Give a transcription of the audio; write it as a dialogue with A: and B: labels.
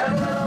A: Hello.